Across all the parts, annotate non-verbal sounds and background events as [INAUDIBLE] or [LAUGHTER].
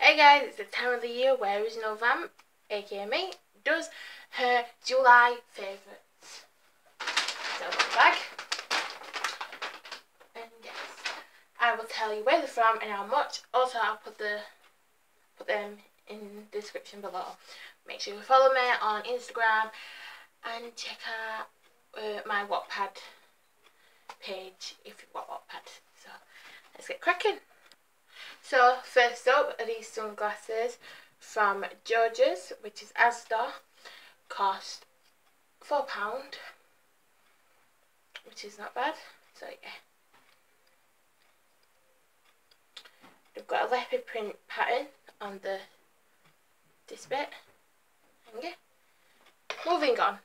Hey guys, it's the time of the year where Original Vamp, aka me, does her July favourites. So the bag. And yes, I will tell you where they're from and how much. Also, I'll put the put them in the description below. Make sure you follow me on Instagram and check out uh, my Wattpad page if you've got Wattpad. So let's get cracking. So first up are these sunglasses from George's, which is Asda, cost £4, which is not bad. So yeah. They've got a leopard print pattern on the this bit. And yeah. Moving on.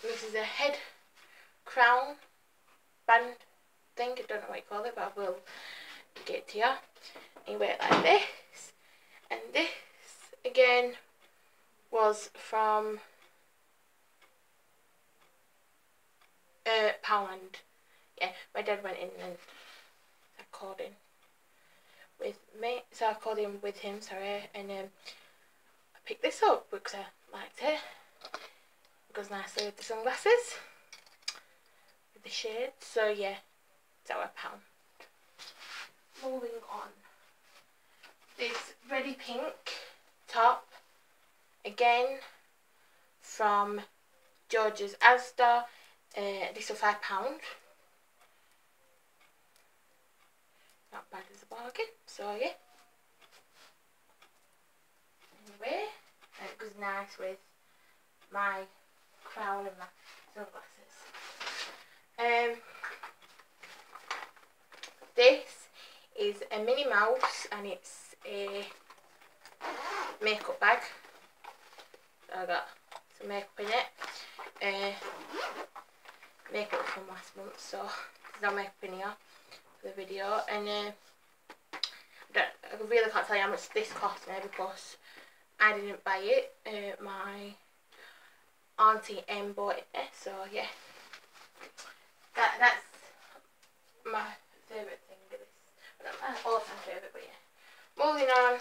This is a head crown band thing. I don't know what you call it, but I will get to you. And you wear it like this. And this, again, was from uh, Poundland. Yeah, my dad went in and called in with me. So I called in with him, sorry, and um, I picked this up because I liked it. It goes nicely with the sunglasses, with the shades. So yeah, it's our pound. Moving on. This ready pink top, again from George's Asda. Uh, this five pound. Not bad as a bargain. So yeah. Anyway, it goes nice with my crown and my sunglasses. Um, this is a Minnie Mouse and it's a makeup bag. I got some makeup in it. Uh, makeup from last month, so there's no makeup in here for the video. And uh, I, really can't tell you how much this cost me because I didn't buy it. Uh, my auntie M bought it, so yeah. That that's my favourite This, all time favourite, but yeah. Moving on,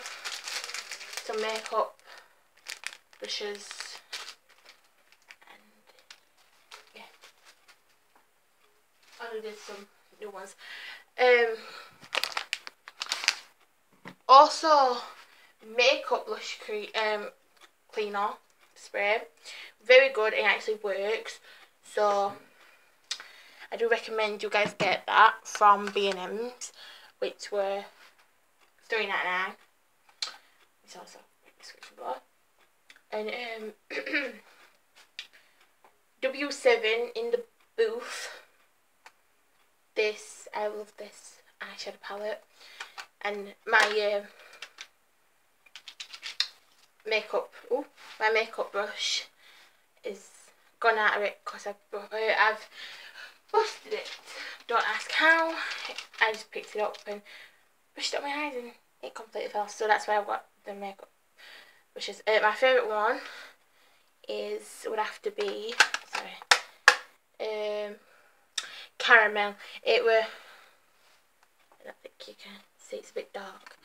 some makeup brushes. And yeah. I did some new ones. Um. Also, makeup blush cream um cleaner spray. Very good. It actually works. So I do recommend you guys get that from B&M's, which were three ninety nine. It's also description below. And um, [CLEARS THROAT] W7 In the Buff. This I love this eyeshadow palette, and my uh, makeup. Oh, my makeup brush is gone out of it because I've, I've busted it. Don't ask how. I just picked it up and brushed up my eyes and it completely fell. So that's why I've got the makeup brushes. Uh, my favourite one is would have to be sorry um caramel. It were I don't think you can see it's a bit dark.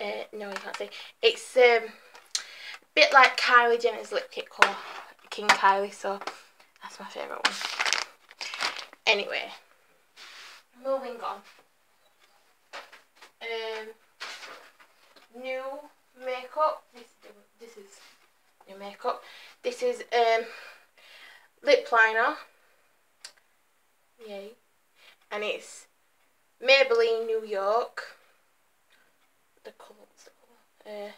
Uh, no you can't see. It's um a bit like Kylie Jenner's lip kit called King Kylie so that's my favourite one. Anyway, moving on. Um, new makeup. This this is new makeup. This is um lip liner. Yay, and it's Maybelline New York. The colour, what's the colour? Uh,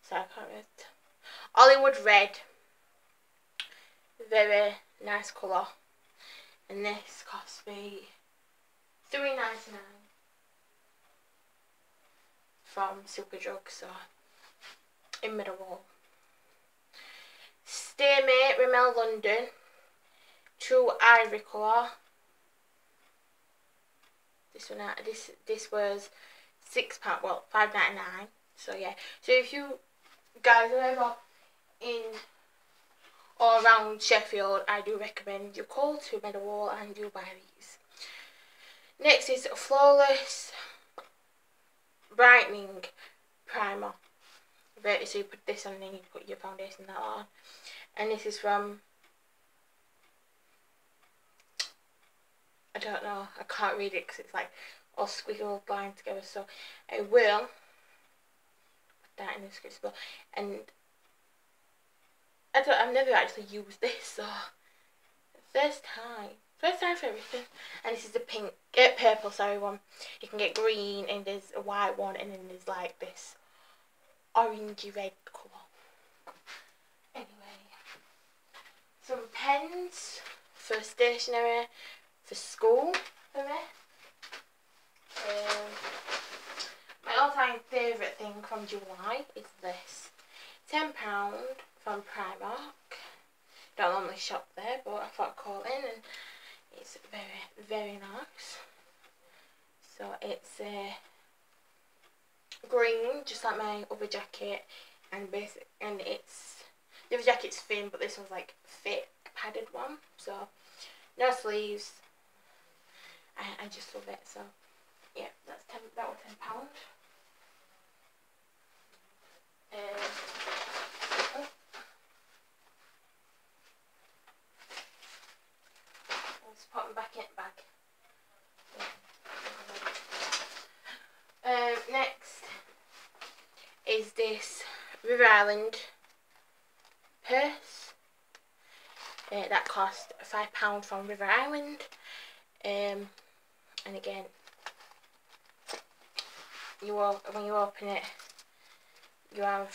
sorry, I can't read. Hollywood Red. Very nice colour and this cost me three ninety nine from Superdrug, so in Meadowhall. Stay Matte Rimmel London, True Ivory colour. This one, uh, this this was six pound, well five ninety nine. So yeah, so if you guys are ever in or around Sheffield, I do recommend you call to Meadowhall and you buy these. Next is a Flawless brightening primer. So you put this on and then you put your foundation that on. And this is from I don't know, I can't read it because it's like all squiggle lines together. So I will put that in the description And I don't, I've never actually used this, so first time. First time for everything. And this is the pink, uh, purple, sorry, one. You can get green, and there's a white one, and then there's like this orangey red colour. Anyway, some pens for stationery for school for me. Um, my all-time favourite thing from July is this. £10 from Primark. Don't normally shop there, but I thought I'd call in and it's very, very nice. So it's uh, green, just like my other jacket, and basic, and it's, the other jacket's thin, but this one's like thick, padded one. So, no sleeves. I, I just love it, so yeah, that's 10, that was £10. Bag. Um, next is this River Island purse. Uh, that cost £5 from River Island. Um, and again you when you open it you have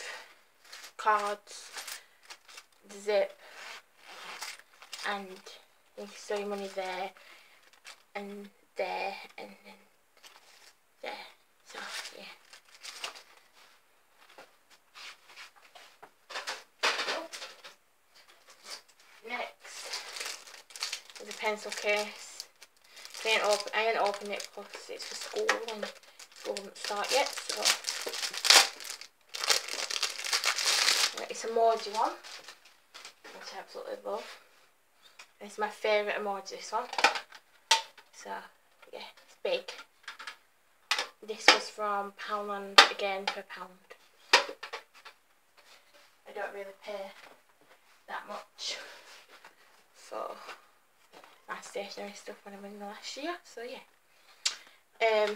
cards the zip and you can store your money there and there and then there. So yeah. Next. Is a pencil case. I ain't, open, I ain't open it because it's for school and school doesn't start yet, so. It's a emoji one, which I absolutely love. It's my favourite emoji, this one. So, yeah, it's big. This was from Poundland again for a pound. I don't really pay that much for my stationery stuff when I'm in the last year. So yeah. Um,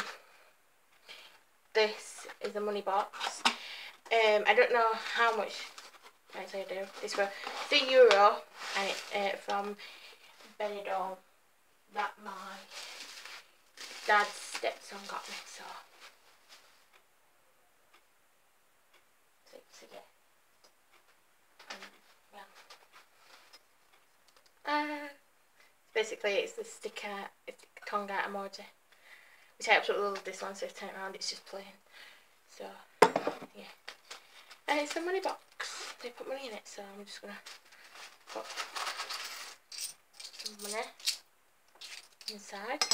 this is the money box. Um, I don't know how much. I do. This was three euro, and it uh, from Benidorm that my dad's stepson got me. So. Yeah. Um, yeah. Uh, basically it's the sticker, it's the out emoji. Which I absolutely love this one, so if turn it around it's just plain. So, yeah. And it's a money box. They put money in it, so I'm just gonna put some money inside.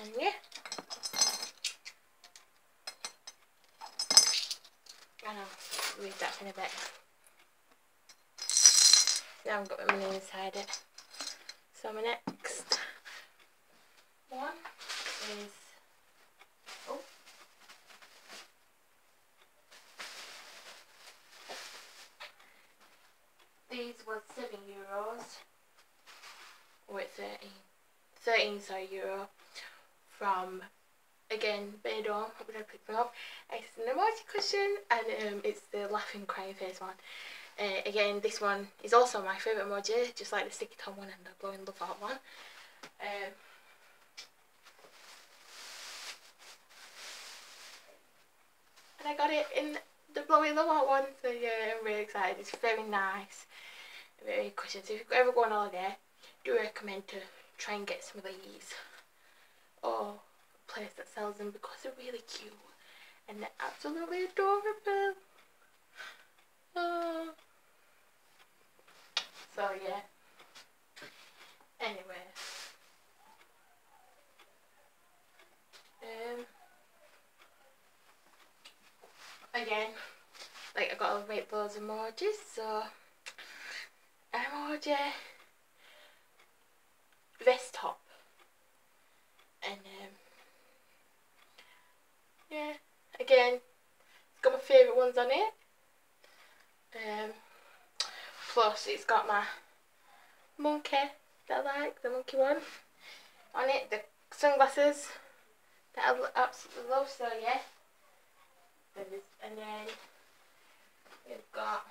And yeah. And I'll read that in a bit. Now I've got my money inside it. So my next one is oh these were seven euros or thirteen. Thirteen sorry euro from again Benidorm, when I pick them up. It's an emoji cushion and um, it's the laughing crying face one. Uh, again, this one is also my favourite emoji, just like the sticky tom one and the glowing love heart one. Um, and I got it in the glowing love heart one, so yeah, I'm really excited. It's very nice, very cushiony. So if you ever go on holiday, do recommend to try and get some of these. Oh place that sells them because they're really cute and they're absolutely adorable. Oh. So yeah. Anyway. Um. Again, like I gotta make those emojis, so emoji vest top and um, yeah again it's got my favourite ones on it um, plus it's got my monkey that I like, the monkey one on it, the sunglasses that I absolutely love, so yeah. And then we've got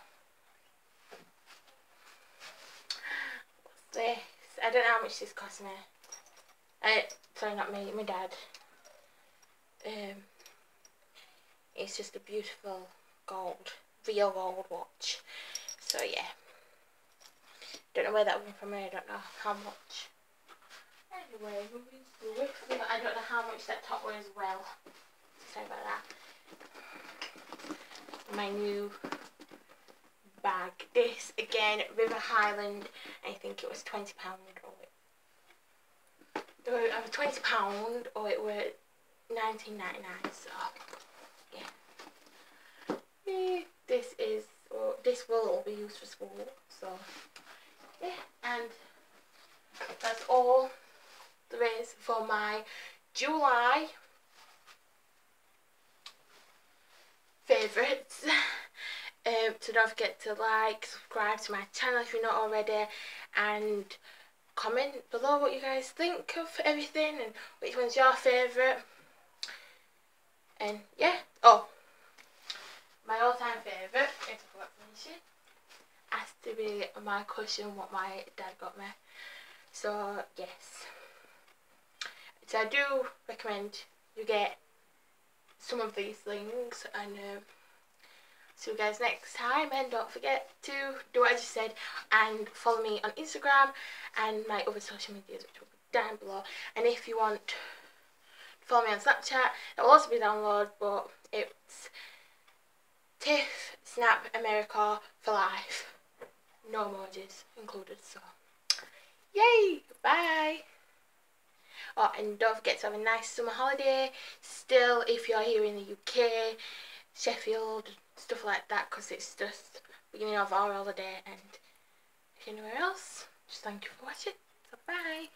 this? I don't know how much this cost me. Uh, sorry, not me, my dad. Um, it's just a beautiful gold, real gold watch. So yeah. Don't know where that went from. I don't know how much. Anyway, I don't know how much that top was well. Sorry about that. My new bag. This again, River Island. I think it was twenty pound or it, either twenty pound or it were nineteen ninety nine. So this is this will all be used for school. So yeah, and that's all there is for my July favourites. [LAUGHS] um, so don't forget to like, subscribe to my channel if you're not already, and comment below what you guys think of everything and which one's your favourite. And yeah, oh, my all-time favourite, if a forgot to has to be my cushion what my dad got me. So yes. So I do recommend you get some of these things and um, see you guys next time and don't forget to do what I just said and follow me on Instagram and my other social medias which will be down below and if you want to follow me on Snapchat it will also be downloaded but it's Tiff Snap America for life. No emojis included so. Yay! Bye! Oh and don't forget to have a nice summer holiday. Still if you're here in the UK Sheffield stuff like that because it's just beginning of our holiday. And if you're anywhere else just thank you for watching. So bye